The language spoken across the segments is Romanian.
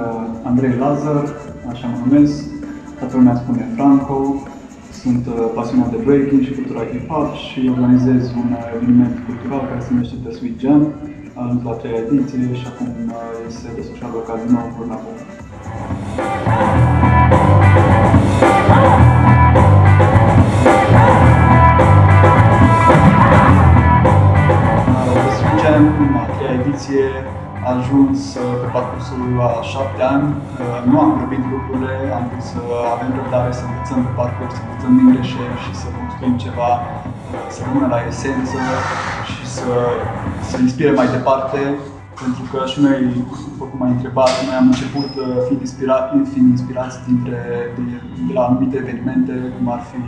Salut, sunt uh, Andrei Lazar, așa mă numesc, toată lumea spune Franco, sunt uh, pasionat de breaking și cultura hip-hop și organizez un uh, eveniment cultural care se numește The Sweet Jam. Am ajuns la treia ediție și acum uh, se desfășoară la Casino Burnavon. The Sweet Jam, a treia ediție, a ajuns uh, pe parcursul a șapte ani. Uh, Nu am grăbit lucrurile, am vrut să avem răbdare, să învățăm pe parcurs, să învățăm din greșeli și să construim ceva, uh, să rămână la esență și să, să inspire mai departe. Pentru că și noi, după cum ai întrebat, noi am început uh, fiind, inspira, fiind inspirați dintre, de, de la anumite evenimente, cum ar fi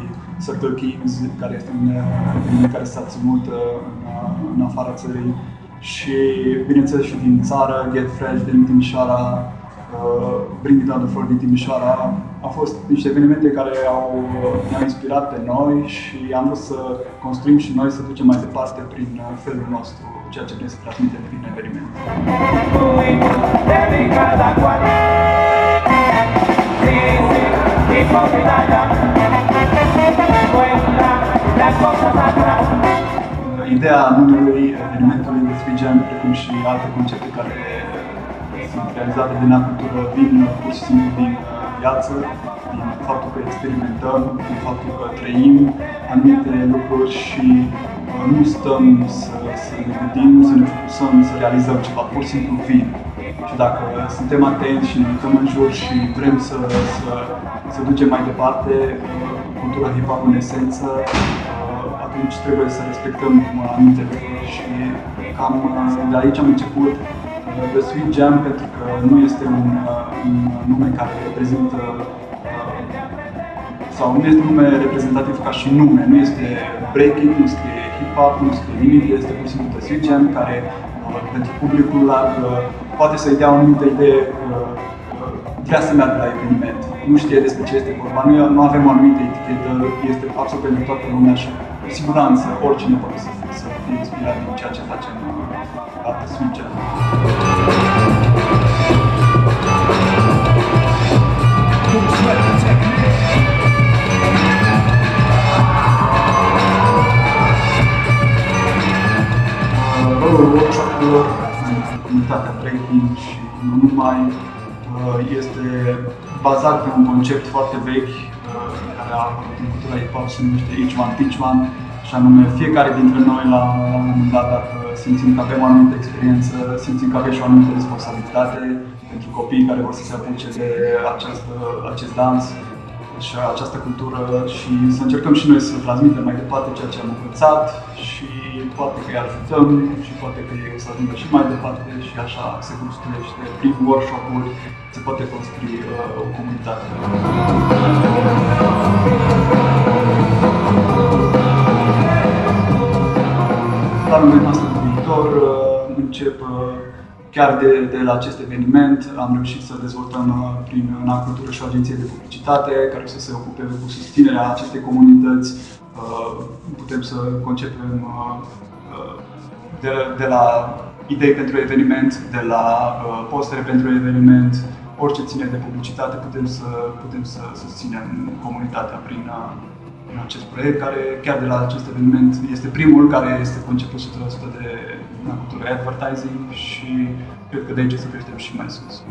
Circle Kings, care este un uh, eveniment care s-a ținut uh, în, uh, în afara țării și, bineînțeles, și din țară, Get Fresh din Timișoara, uh, Bring It On The Floor din Timișoara. Au fost niște evenimente care au, uh, ne-au inspirat pe noi și am vrut să construim și noi, să ducem mai departe prin uh, felul nostru, ceea ce vrem să transmitem prin eveniment. Ideea numelui evenimentului de Free Jam, precum și alte concepte care sunt realizate din cultură, vin pur și simplu din uh, viață, din faptul că experimentăm, din faptul că trăim anumite lucruri și uh, nu stăm să, să ne gândim, să ne focusăm, să realizăm ceva, pur și simplu vin. Și dacă suntem atenți și ne uităm în jur și vrem să, să, să ducem mai departe uh, cultura hip-hop în esență, uh, atunci trebuie să respectăm anumite lucruri și cam uh, de aici am început uh, The Sweet Jam pentru că nu este un, uh, un nume care reprezintă uh, sau nu este un nume reprezentativ ca și nume, nu este breaking, nu scrie hip-hop, nu scrie nimic, este pur și simplu The Sweet Jam care uh, pentru publicul larg uh, poate să-i dea o anumită idee uh, uh, vrea să meargă la eveniment, nu știe despre ce este vorba, nu, nu avem o anumită etichetă, este absolut pentru toată lumea și cu siguranță oricine poate să fie, să fie inspirat din ceea ce facem uh, la The Sweet Jam. rolul workshop-urilor în comunitatea breaking și nu numai uh, este bazat pe un concept foarte vechi uh, care a apărut în cultura hip-hop se numește each one teach one și anume fiecare dintre noi la, la un moment dat dacă simțim că avem o anumită experiență, simțim că avem și o anumită responsabilitate pentru copiii care vor să se apuce de acest, acest dans și această cultură și să încercăm și noi să transmitem mai departe ceea ce am învățat și poate că îi ajutăm și poate că ei o să ajungă și mai departe și așa se construiește prin workshop-uri, se poate construi uh, o comunitate. Planurile noastre de viitor uh, încep uh, chiar de, de la acest eveniment. Am reușit să dezvoltăm uh, prin Nacultură și o agenție de publicitate care să se ocupe cu susținerea acestei comunități. Uh, Putem să concepem uh, uh, de, de la idei pentru eveniment, de la uh, postere pentru eveniment, orice ține de publicitate, putem să, putem să susținem comunitatea prin, uh, prin acest proiect, care chiar de la acest eveniment este primul care este conceput 100% de cultură advertising și cred că de aici să creștem și mai sus.